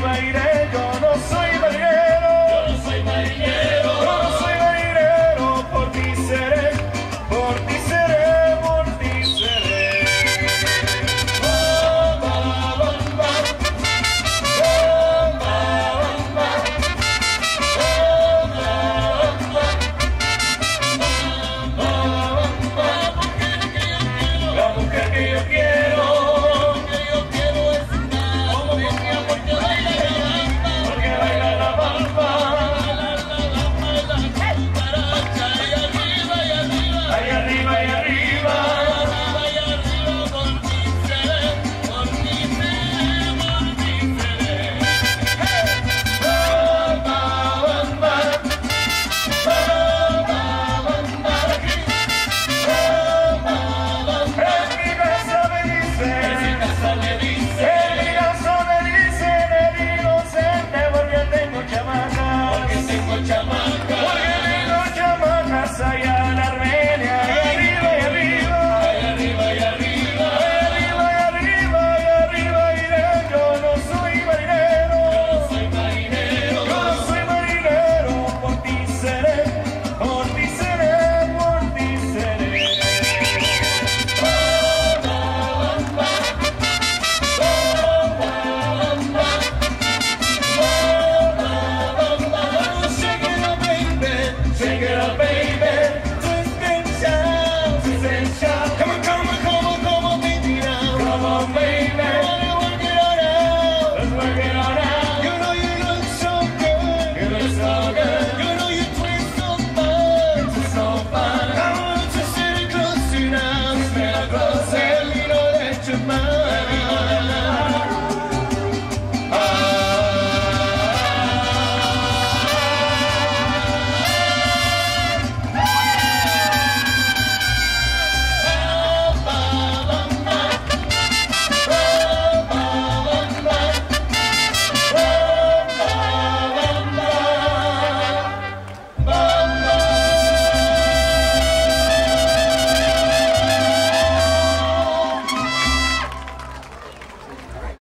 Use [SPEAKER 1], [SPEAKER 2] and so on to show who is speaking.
[SPEAKER 1] bailé